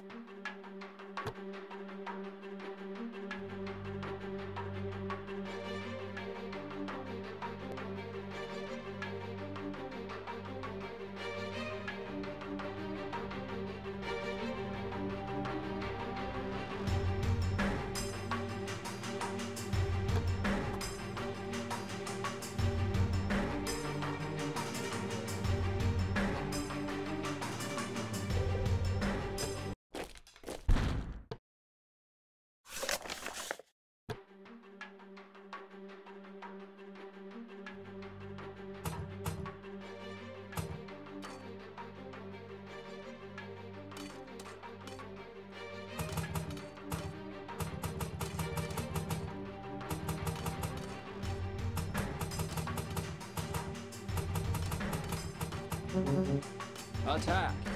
Thank you. Attack!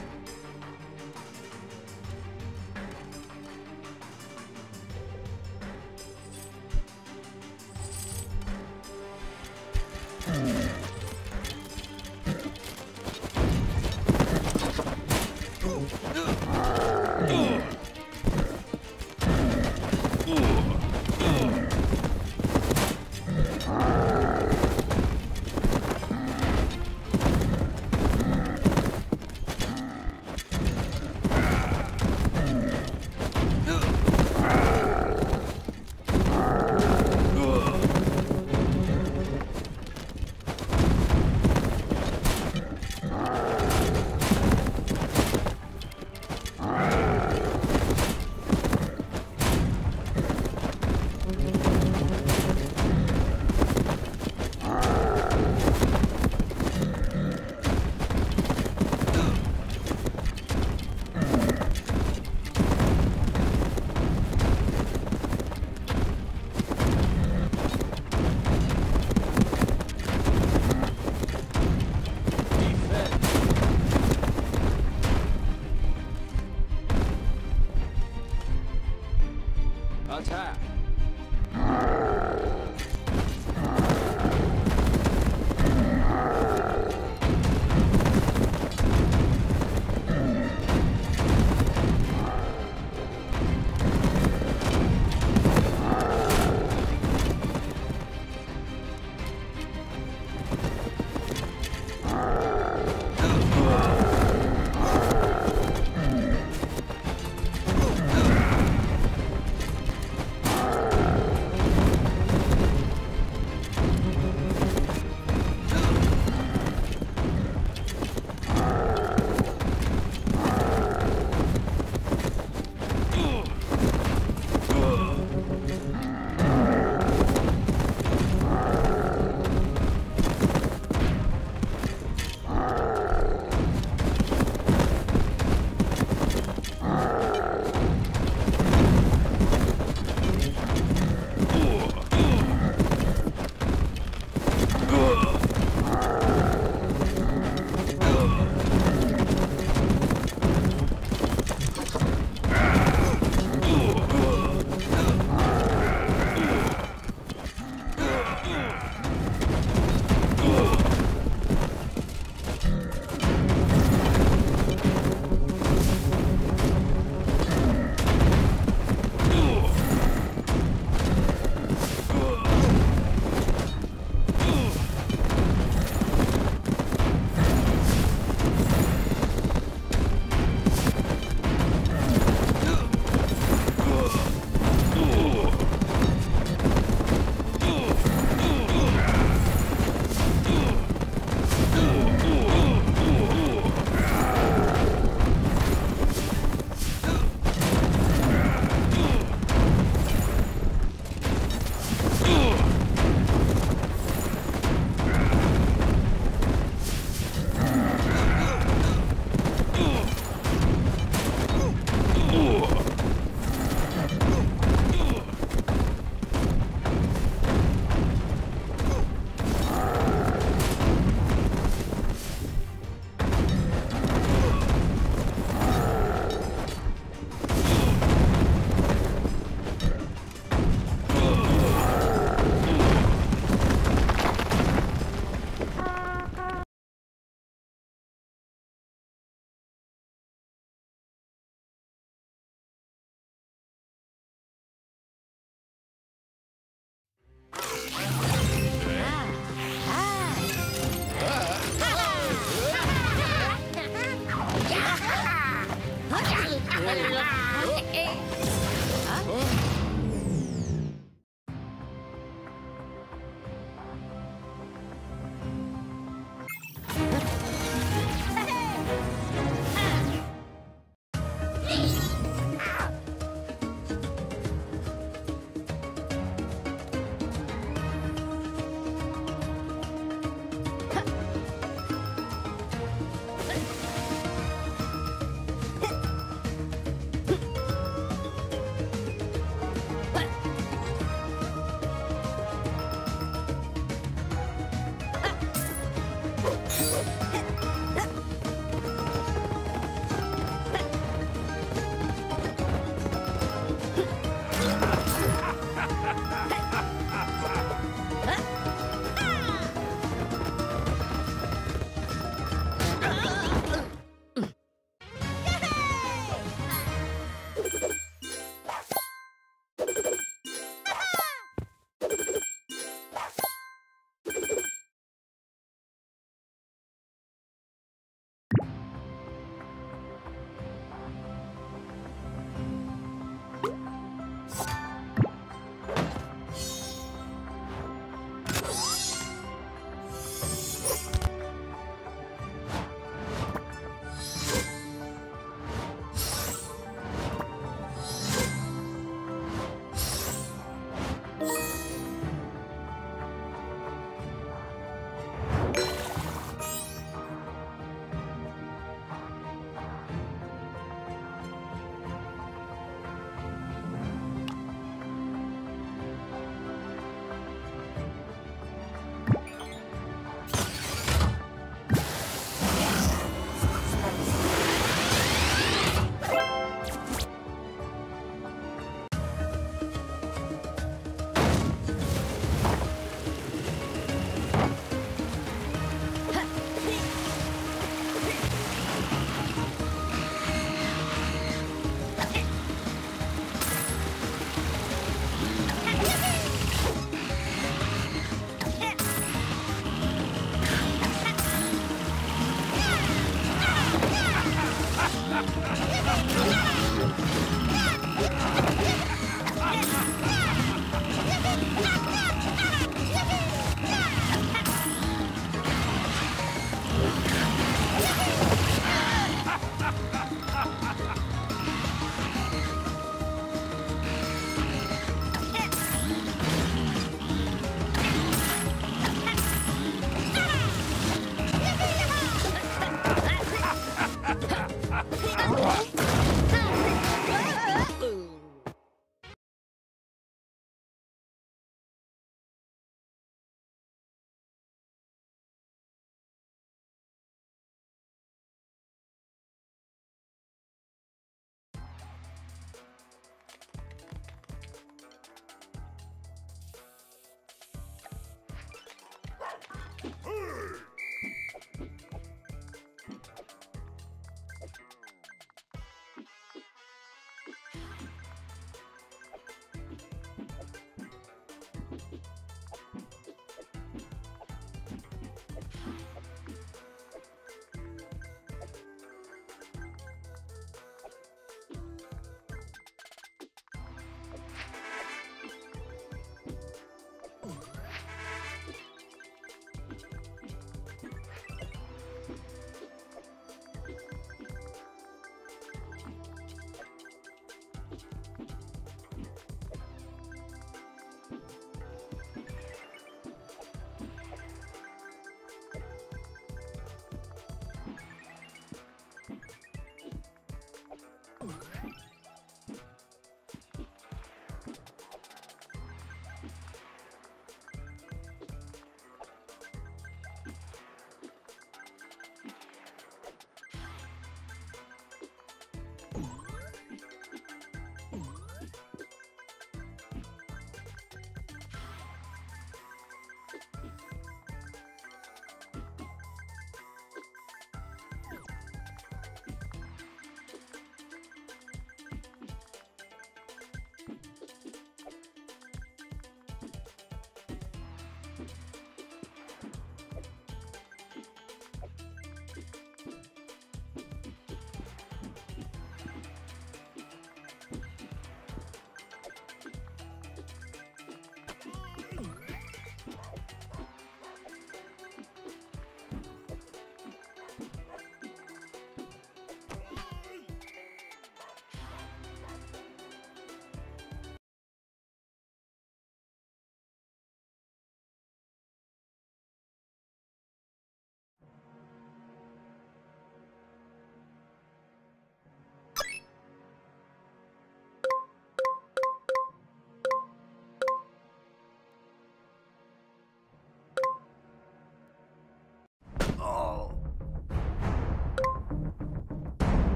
Yeah.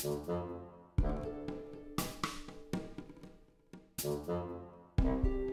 Thank you.